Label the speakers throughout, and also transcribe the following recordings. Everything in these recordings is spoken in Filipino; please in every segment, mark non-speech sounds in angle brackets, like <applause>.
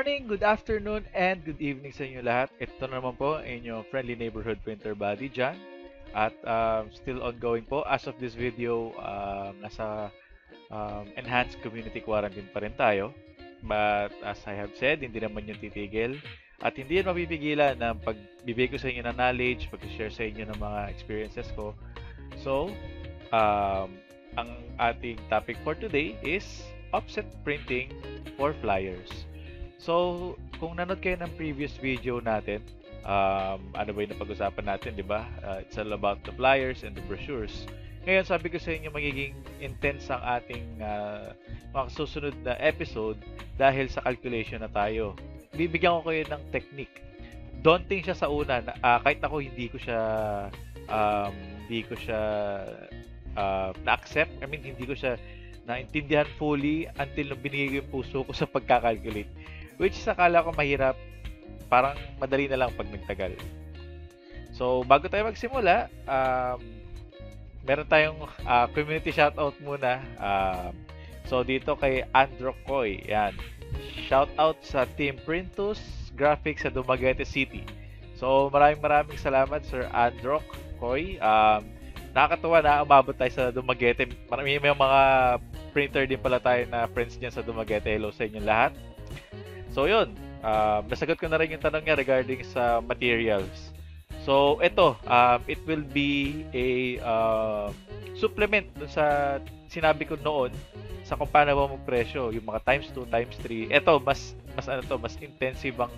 Speaker 1: morning, good afternoon, and good evening sa inyo lahat. Ito na naman po inyong friendly neighborhood printer buddy, John. At um, still ongoing po. As of this video, um, nasa um, enhanced community quarantine pa rin tayo. But as I have said, hindi naman yung titigil. At hindi yan mapipigilan na pagbibigay ko sa inyo ng knowledge, pag-share sa inyo ng mga experiences ko. So, um, ang ating topic for today is offset printing for flyers. So, kung nanood kayo ng previous video natin, um, ano ba yung napag-usapan natin, di ba? Uh, it's all about the flyers and the brochures. Ngayon, sabi ko sa inyo, magiging intense ang ating uh, mga susunod na episode dahil sa calculation na tayo. Bibigyan ko kayo ng technique. Daunting siya sa una. Na, uh, kahit ako, hindi ko siya um, hindi ko siya uh, na-accept. I mean, hindi ko siya naintindihan fully until nung binigay ko yung puso ko sa pagkakalculate. Which is akala ko mahirap, parang madali na lang pag nagtagal. So, bago tayo magsimula, um, meron tayong uh, community shoutout muna. Um, so, dito kay Andro Koy. Yan. Shoutout sa Team Printus Graphics sa Dumaguete City. So, maraming maraming salamat Sir Andro Koy. Um, nakakatuwa na umabot tayo sa Dumaguete. Marami may mga printer din pala tayo na friends niya sa Dumaguete. Hello sa inyo lahat. So, yun. Uh, nasagot ko na rin yung tanong niya regarding sa materials. So, ito, um, it will be a uh, supplement dun sa sinabi ko noon sa kung paano ba presyo yung mga times 2, times 3. Ito, mas mas ano to, mas intensive ang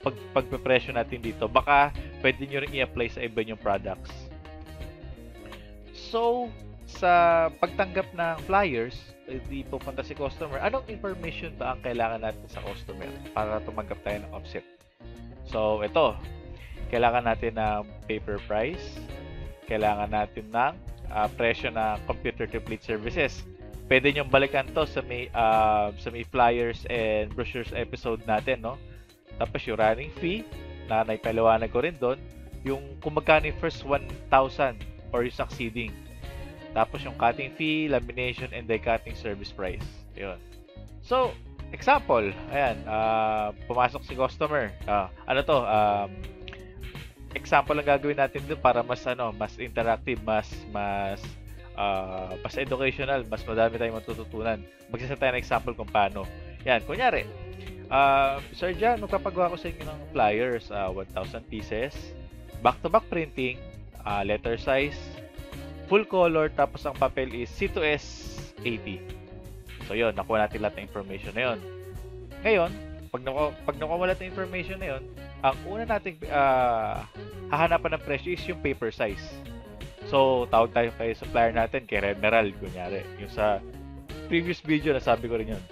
Speaker 1: pag pagpe-presyo natin dito. Baka pwede niyo rin i-apply sa iba yung products. So, sa pagtanggap ng flyers, di pupunta si customer, anong information ba ang kailangan natin sa customer para tumanggap tayo ng offset? So, ito. Kailangan natin ng paper price. Kailangan natin ng uh, presyo ng computer complete services. Pwede nyo balikan to sa may, uh, sa may flyers and brochures episode natin, no? Tapos yung running fee, na naipaliwanag ko rin doon, yung kung yung first 1,000 or yung succeeding tapos yung cutting fee, lamination, and die cutting service price. Yun. So, example, ayan, uh, pumasok si customer. Uh, ano to? Um, example lang gagawin natin doon para mas ano, mas interactive, mas mas uh, mas educational, mas madami tayong matututunan. Magsasata tayo ng example kung paano. Yan, kunyari, uh, Sir John, magpapagawa ko sa inyo ng flyers, uh, 1,000 pieces, back-to-back printing, uh, letter size, full color, tapos ang papel is C2S 80. So yun, nakuha natin lahat ng information na yun. Ngayon, pag, naku- pag nakuha lahat ng information na yun, ang una nating uh, hahanapan ng presyo is yung paper size. So, tawag tayo kay supplier natin, kay Remeral, kunyari. Yung sa previous video, nasabi ko rin yun.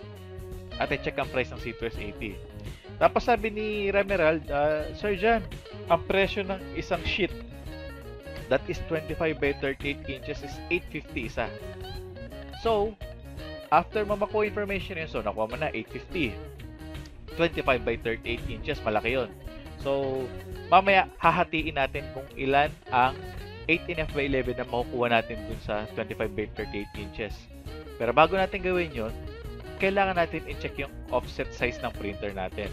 Speaker 1: At check ang price ng C2S 80. Tapos sabi ni Remeral, uh, Sir Jan, ang presyo ng isang sheet that is 25 by 38 inches is 850 isa. So, after mo makuha information yun, so nakuha mo na 850. 25 by 38 inches, malaki yon. So, mamaya hahatiin natin kung ilan ang 18F by 11 na makukuha natin dun sa 25 by 38 inches. Pero bago natin gawin yon, kailangan natin i-check yung offset size ng printer natin.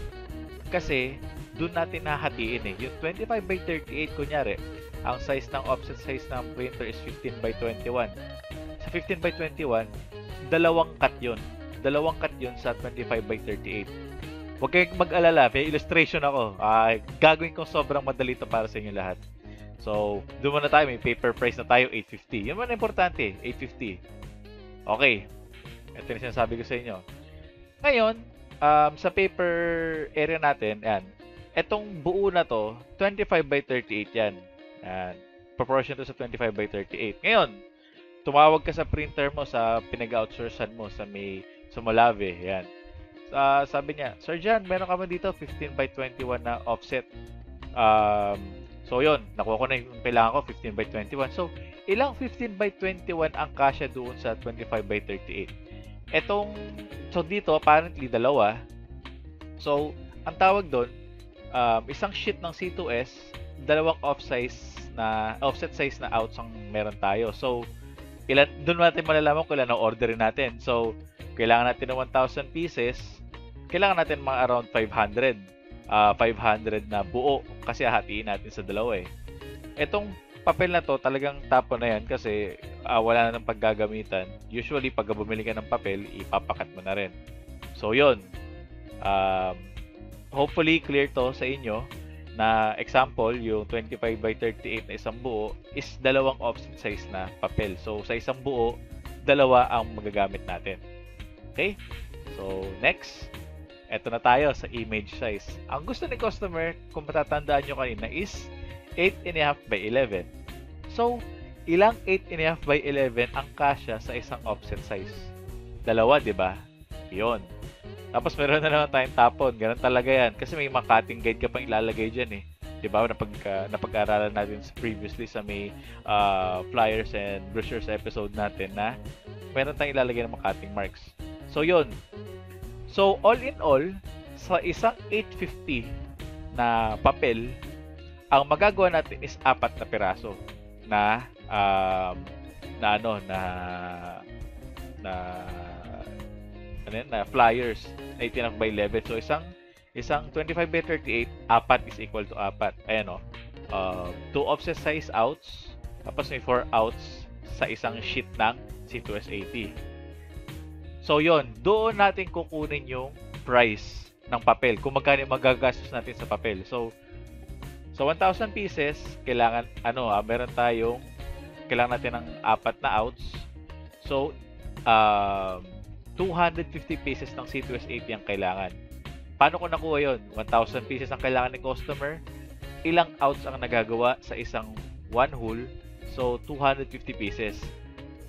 Speaker 1: Kasi, dun natin nahatiin eh. Yung 25 by 38, kunyari, ang size ng offset size ng printer is 15 by 21. Sa 15 by 21, dalawang cut yun. Dalawang cut yun sa 25 by 38. Huwag kayong mag-alala, may illustration ako. Uh, gagawin kong sobrang madali to para sa inyo lahat. So, doon muna tayo, may paper price na tayo, 850. Yun man importante, 850. Okay. Ito yung sinasabi ko sa inyo. Ngayon, um, sa paper area natin, yan, etong buo na to, 25 by 38 yan. Yan. Proportion to sa 25 by 38. Ngayon, tumawag ka sa printer mo sa pinag-outsourcean mo sa may sa Molave. Yan. Uh, sabi niya, Sir John, meron ka ba dito 15 by 21 na offset? Um, so, yon Nakuha ko na yung kailangan ko, 15 by 21. So, ilang 15 by 21 ang kasya doon sa 25 by 38? Etong, so dito, apparently, dalawa. So, ang tawag doon, um, isang sheet ng C2S, dalawang off size na offset size na outs ang meron tayo. So, ilan doon natin malalaman kung ilan ang orderin natin. So, kailangan natin ng 1,000 pieces. kailangan natin mga around 500. Uh, 500 na buo kasi hahatiin natin sa dalawa eh. Etong papel na to talagang tapon na yan kasi uh, wala na ng paggagamitan. Usually pag bumili ka ng papel, ipapakat mo na rin. So yon. Um, hopefully clear to sa inyo na example, yung 25 by 38 na isang buo is dalawang offset size na papel. So sa isang buo, dalawa ang magagamit natin. Okay? So next, eto na tayo sa image size. Ang gusto ni customer, kung matatandaan nyo kanina, is 8.5 by 11. So, ilang 8.5 by 11 ang kasya sa isang offset size? Dalawa, di ba? Yun. Tapos meron na naman tayong tapon. Ganun talaga yan. Kasi may mga cutting guide ka pang ilalagay dyan eh. Di ba? Napag, uh, napag-aralan natin previously sa may uh, flyers and brochures episode natin na meron tayong ilalagay ng mga cutting marks. So, yun. So, all in all, sa isang 850 na papel, ang magagawa natin is apat na piraso na um, na ano na na ano yan, na flyers 18 by 11 so isang isang 25 by 38 apat is equal to apat ayan o uh, two offset size outs tapos may 4 outs sa isang sheet ng C2S80 So yon, doon natin kukunin yung price ng papel. Kung magkano magagastos natin sa papel. So so 1,000 pieces, kailangan ano, ah, meron tayong kailangan natin ng apat na outs. So um, 250 pieces ng C2S80 ang kailangan. Paano ko nakuha yon? 1,000 pieces ang kailangan ni customer. Ilang outs ang nagagawa sa isang one hole? So 250 pieces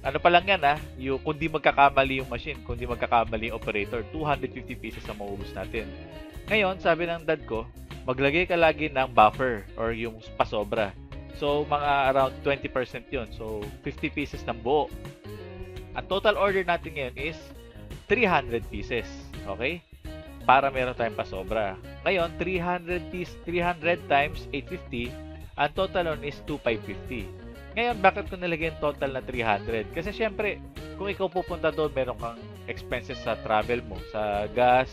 Speaker 1: ano pa lang yan ah, yung, kung di magkakamali yung machine, kung di magkakamali yung operator, 250 pieces ang maubos natin. Ngayon, sabi ng dad ko, maglagay ka lagi ng buffer or yung pasobra. So, mga around 20% yun. So, 50 pieces ng buo. Ang total order natin ngayon is 300 pieces. Okay? Para meron tayong pasobra. Ngayon, 300 piece, 300 times 850, ang total on is 2550. Ngayon, bakit ko nilagay yung total na 300? Kasi syempre, kung ikaw pupunta doon, meron kang expenses sa travel mo, sa gas,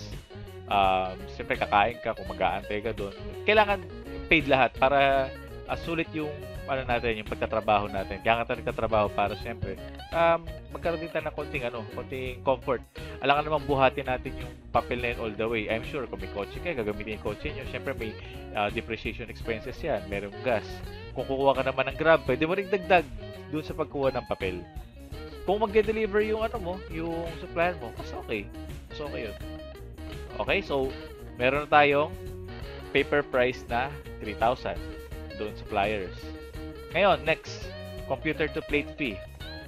Speaker 1: um, syempre kakain ka, kung mag-aantay ka doon. Kailangan paid lahat para uh, sulit yung ano natin, yung pagtatrabaho natin. Kaya nga tayo nagtatrabaho para syempre, um, magkaroon din tayo ng konting, ano, konting comfort. Alam ka naman buhatin natin yung papel na yun all the way. I'm sure kung may kotse kayo, gagamitin yung kotse nyo. Syempre may uh, depreciation expenses yan. Merong gas. Kung kukuha ka naman ng grab, pwede mo rin dagdag dun sa pagkuha ng papel. Kung mag-deliver yung ano mo, yung supplier mo, mas okay. Mas okay yun. Okay, so meron na tayong paper price na 3,000 doon sa flyers. Ngayon, next, computer to plate fee.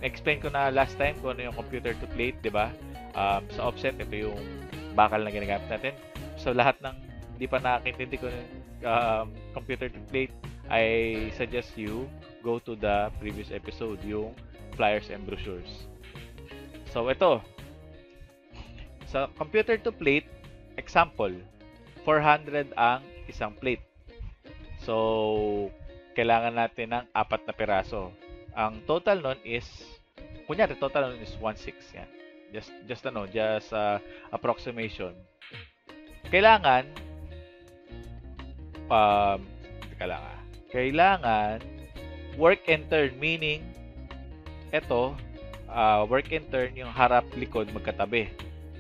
Speaker 1: Explain ko na last time kung ano yung computer to plate, di ba? Um, sa offset, ito yung bakal na ginagamit natin. So, lahat ng hindi pa nakakintindi ko ng um, computer to plate, I suggest you go to the previous episode, yung flyers and brochures. So, ito. Sa computer to plate, example, 400 ang isang plate. So, kailangan natin ng apat na piraso. Ang total nun is, kunyari, total nun is 1.6. Yan. Just, just ano, just uh, approximation. Kailangan, um, teka lang ah. Kailangan, work and turn, meaning, eto, uh, work and turn, yung harap, likod, magkatabi.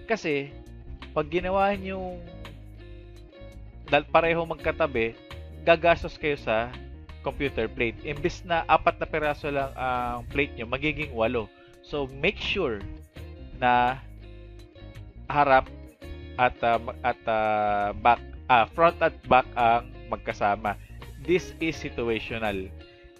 Speaker 1: Kasi, pag ginawa nyo pareho magkatabi, gagastos kayo sa computer plate. Imbis na apat na peraso lang ang plate nyo, magiging walo. So, make sure na harap at uh, at uh, back uh, front at back ang magkasama. This is situational.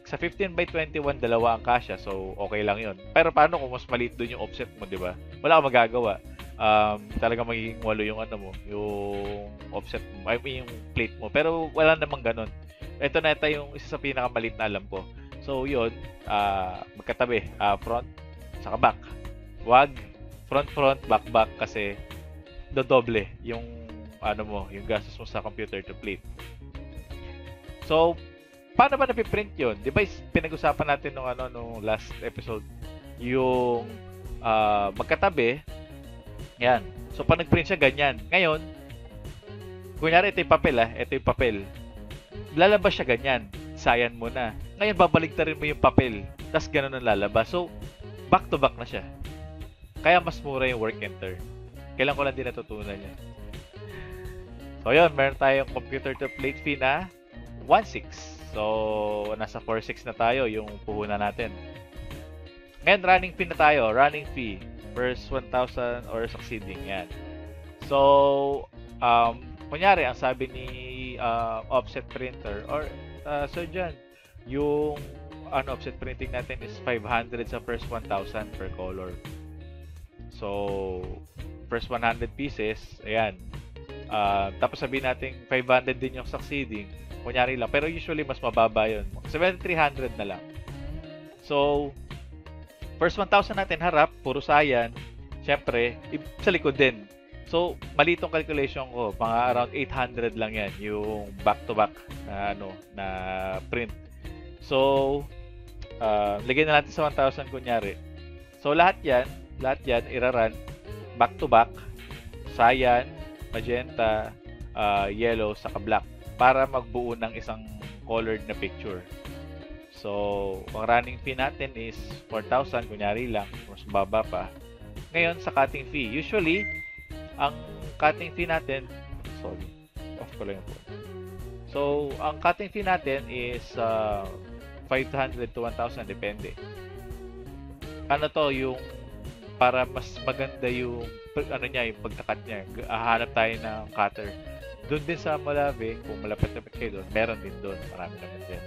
Speaker 1: Sa 15 by 21, dalawa ang kasya. So, okay lang yon Pero paano kung mas maliit doon yung offset mo, di ba? Wala kang magagawa. Um, talaga magiging walo yung ano mo, yung offset mo, I mean, yung plate mo. Pero wala namang ganun ito na ito yung isa sa pinakamalit na alam ko. So, yun, uh, magkatabi, uh, front, saka back. Wag front front, back back kasi dodoble yung ano mo, yung gastos mo sa computer to plate. So, paano ba napiprint yun? Di ba pinag-usapan natin nung ano nung last episode yung uh, magkatabi Yan. So, pag nag-print siya, ganyan. Ngayon, kunyari, ito yung papel ah. Ito yung papel. Lalabas siya ganyan. Sayan mo na. Ngayon, babalik rin mo yung papel. Tapos, ganun ang lalabas. So, back to back na siya. Kaya mas mura yung work enter. Kailan ko lang din natutunan yan. So, yun. Meron tayong computer to plate fee na 1.6. So, nasa 4.6 na tayo yung puhunan natin. Ngayon, running fee na tayo. Running fee. First 1,000 or succeeding. Yan. So, um, kunyari, ang sabi ni uh, offset printer or uh, so dyan, yung ano, offset printing natin is 500 sa first 1,000 per color. So, first 100 pieces, ayan. Uh, tapos sabihin natin 500 din yung succeeding. Kunyari lang. Pero usually mas mababa yun. Sabihin 300 na lang. So, first 1,000 natin harap, puro sayan. Siyempre, sa likod din. So, mali calculation ko. Mga around 800 lang yan. Yung back-to-back na, ano, na print. So, uh, lagyan na natin sa 1,000 kunyari. So, lahat yan, lahat yan, iraran back to back, cyan, magenta, uh, yellow, saka black para magbuo ng isang colored na picture. So, ang running fee natin is 4,000, kunyari lang, mas baba pa. Ngayon, sa cutting fee, usually, ang cutting fee natin, sorry, off ko lang yung. So, ang cutting fee natin is uh, 500 to 1,000, depende. Ano to, yung para mas maganda yung ano niya, yung pagtakat niya. Hahanap tayo ng cutter. Doon din sa Malave, kung malapit-lapit kayo doon, meron din doon. Marami naman din.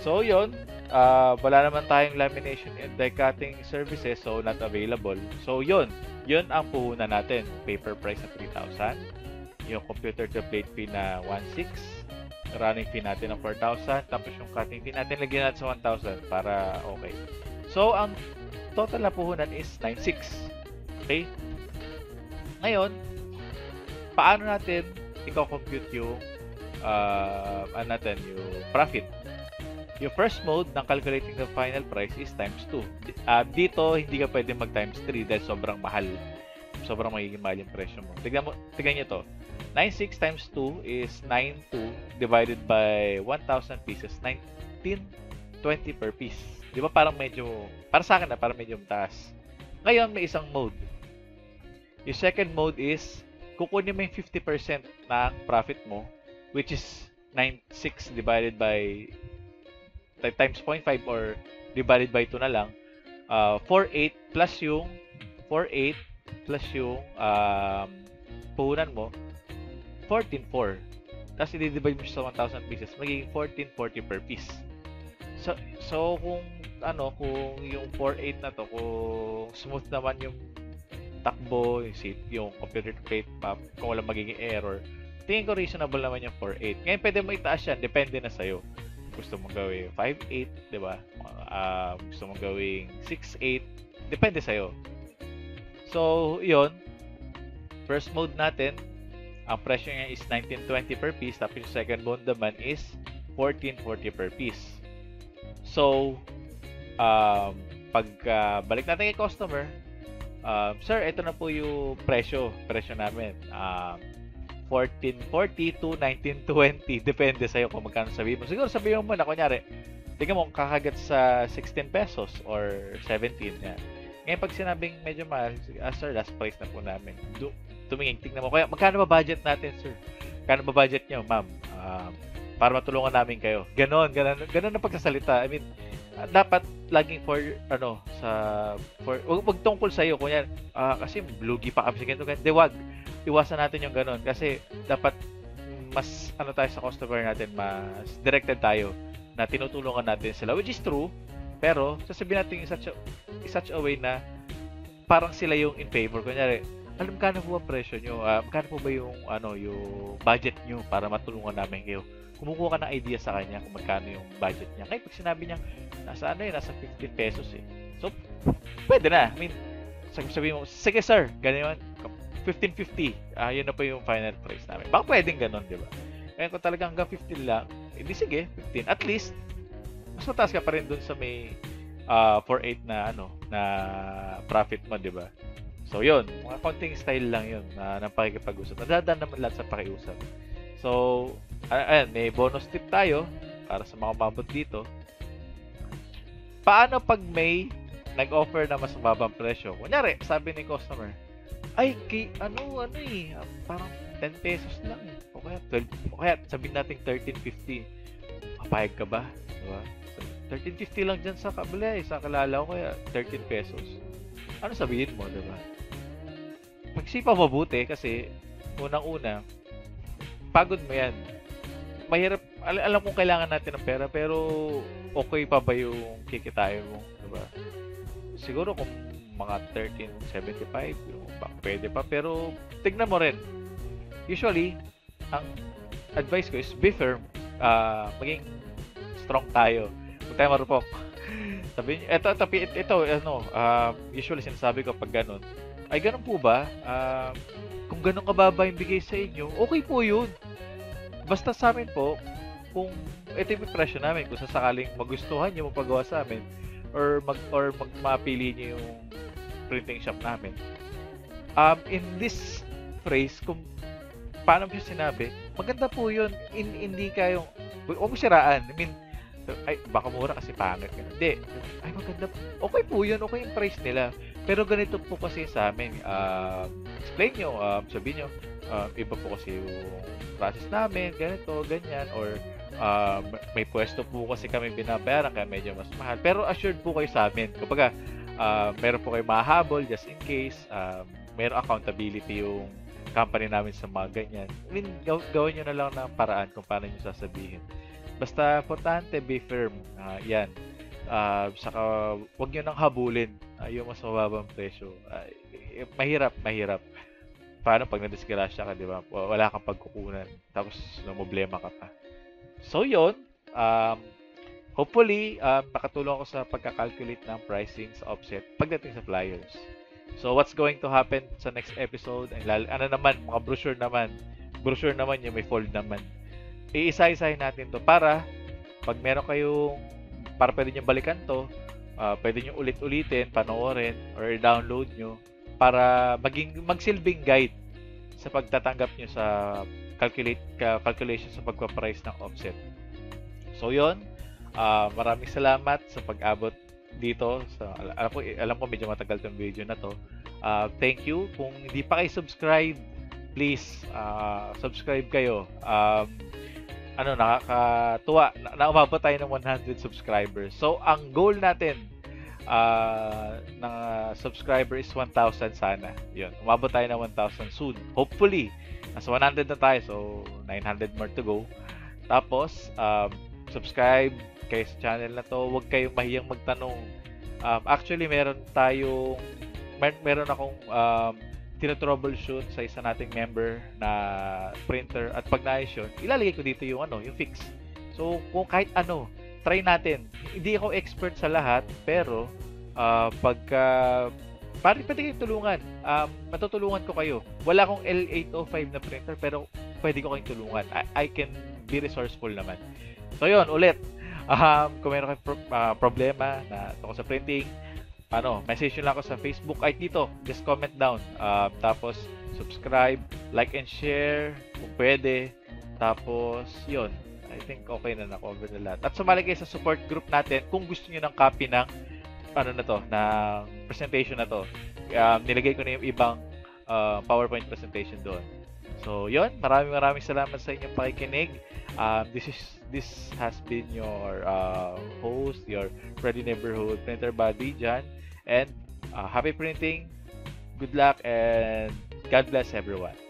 Speaker 1: So, yon uh, wala naman tayong lamination and die cutting services, so not available. So, yon yon ang puhunan natin. Paper price na 3,000. Yung computer to plate fee na 1,600. Running fee natin ng 4,000. Tapos yung cutting fee natin, lagyan natin sa 1,000 para okay. So, ang total na puhunan is 9,600. Okay? Ngayon, paano natin i-compute yung uh, ano natin, yung profit? Yung first mode ng calculating the final price is times 2. Uh, dito, hindi ka pwede mag times 3 dahil sobrang mahal. Sobrang magiging mahal yung presyo mo. Tignan mo, tignan nyo to. 96 times 2 is 92 divided by 1,000 pieces. 1920 per piece. Di ba parang medyo, para sa akin na parang medyo taas. Ngayon, may isang mode. Yung second mode is, kukunin mo yung 50% ng profit mo, which is 96 divided by times 0.5 or divided by 2 na lang. Uh, 4.8 plus yung 4.8 plus yung um, puhunan mo, 14.4. Tapos i-divide mo siya sa 1,000 pieces, magiging 14.40 per piece. So, so kung ano, kung yung 4.8 na to, kung smooth naman yung takbo, yung, seat, yung computer plate map, kung walang magiging error, tingin ko reasonable naman yung 4.8. Ngayon, pwede mo itaas yan, depende na sa'yo. Gusto mong gawin 5.8, di ba? Uh, gusto mong gawin 6.8, depende sa'yo. So, yon First mode natin, ang presyo niya is 19.20 per piece, tapos yung second mode naman is 14.40 per piece. So, um, pag uh, balik natin kay customer, um, sir, ito na po yung presyo, presyo namin. Um, 1440 to 1920 depende sa iyo kung magkano sabihin mo. Siguro sabihin mo na kunyari, tingnan mo kakagat sa 16 pesos or 17 yan. Ngayon pag sinabing medyo mahal, ah, sir, last price na po namin. Du tumingin, tingnan mo. Kaya magkano ba budget natin, sir? Magkano ba budget niyo, ma'am? Um, para matulungan namin kayo. Ganon, ganon, ganon na pagsasalita. I mean, uh, dapat laging for ano sa for wag, wag tungkol sa iyo kunya uh, kasi lugi pa kami ganito ganito wag iwasan natin yung ganon kasi dapat mas ano tayo sa customer natin mas directed tayo na tinutulungan natin sila which is true pero sasabihin natin in such a, in such a way na parang sila yung in favor kunyari alam kano po ba presyo nyo? Uh, magkano po ba yung ano yung budget nyo para matulungan namin kayo? kumukuha ka ng idea sa kanya kung magkano yung budget niya. Kaya pag sinabi niya, nasa ano yun, nasa 15 pesos eh. So, pwede na. I mean, sabi mo, sige sir, ganyan 15.50. Ah, yun na po yung final price namin. Baka pwedeng ganun, di ba? Kaya kung talagang hanggang 15 lang, edi sige, 15. At least, mas mataas ka pa rin dun sa may uh, 4.8 na ano na profit mo, 'di ba? So, yun. Mga konting style lang yun na ng pakikipag-usap. Nadadaan naman lahat sa pakiusap. So, ayan, may bonus tip tayo para sa mga mabot dito. Paano pag may nag-offer na mas mababang presyo? Kunyari, sabi ni customer, ay, kay, ano, ano eh, parang 10 pesos lang eh. O kaya, 12, o kaya sabihin natin 13.50. Papayag ka ba? Diba? 13.50 lang dyan sa kabila eh. Sa kalala ko kaya 13 pesos. Ano sabihin mo, diba? Magsipa mabuti kasi unang-una, pagod mo yan. Mahirap, al- alam kong kailangan natin ng pera pero okay pa ba yung kikitain mo, diba? Siguro kung mga 13.75, yung pwede pa pero tignan mo rin. Usually, ang advice ko is be firm. Uh, maging strong tayo. Huwag tayo marupok. <laughs> Sabi niyo, ito, ito, ito, ito ano, uh, usually sinasabi ko pag ganun, ay ganun po ba? Uh, kung ganun kababa yung bigay sa inyo, okay po yun. Basta sa amin po, kung ito yung presyo namin, kung sasakaling magustuhan nyo magpagawa sa amin, or mag or magmapili niyo yung printing shop namin. Um, in this phrase, kung paano mo sinabi, maganda po yun. In, hindi kayo, huwag mo siraan. I mean, ay, baka mura kasi pangit. Hindi. Ay, maganda. Okay po yun. Okay yung price nila. Pero ganito po kasi sa amin. Uh, explain nyo. Uh, sabihin nyo. Uh, iba po kasi yung process namin. Ganito, ganyan. Or uh, may pwesto po kasi kami binabayaran kaya medyo mas mahal. Pero assured po kayo sa amin. Kapag uh, meron po kayo mahabol just in case. Uh, meron accountability yung company namin sa mga ganyan. I mean, gaw- gawin nyo na lang ng paraan kung paano nyo sasabihin. Basta importante, be firm. Uh, yan. Uh, saka, wag nyo nang habulin uh, yung mas mababang presyo. Uh, mahirap, mahirap. Paano pag nadisgrasya ka, di ba? Wala kang pagkukunan. Tapos, problema ka pa. So, yon um, hopefully, um, nakatulong ako sa pagkakalculate ng pricing sa offset pagdating sa flyers. So, what's going to happen sa next episode? Ano naman, mga brochure naman. Brochure naman yung may fold naman iisa-isahin natin to para pag meron kayong para pwede nyo balikan to uh, pwede nyo ulit-ulitin, panoorin or download nyo para maging magsilbing guide sa pagtatanggap nyo sa calculate calculation sa pagpa-price ng offset. So yon, uh, maraming salamat sa pag-abot dito sa alam ko alam ko medyo matagal tong video na to. Uh, thank you. Kung hindi pa kayo subscribe, please uh, subscribe kayo. Um, ano, nakakatuwa na, na umabot tayo ng 100 subscribers. So, ang goal natin uh, ng subscriber is 1,000 sana. Yun, umabot tayo ng 1,000 soon. Hopefully, nasa 100 na tayo. So, 900 more to go. Tapos, um, subscribe kayo sa channel na to. Huwag kayong mahiyang magtanong. Um, actually, meron tayong mer- meron akong um, tinotroubleshoot sa isa nating member na printer at pag naayos yun, ilalagay ko dito yung ano, yung fix. So, kung kahit ano, try natin. Hindi ako expert sa lahat, pero uh, pagka pare pwede kayong tulungan. Um, matutulungan ko kayo. Wala akong L805 na printer, pero pwede ko kayong tulungan. I, I can be resourceful naman. So, yun, ulit. Um, kung meron kayong pro- uh, problema na tungkol sa printing, ano, message nyo lang ako sa Facebook. Ay, dito, just comment down. Uh, tapos, subscribe, like and share kung pwede. Tapos, yun. I think okay na na-cover na lahat. At sumali kayo sa support group natin kung gusto niyo ng copy ng ano na to, ng presentation na to. Um, nilagay ko na yung ibang uh, PowerPoint presentation doon. So, yun. Maraming maraming salamat sa inyong pakikinig. Um, this is this has been your uh, host, your Ready Neighborhood Printer Buddy, Jan. And uh, happy printing, good luck, and God bless everyone.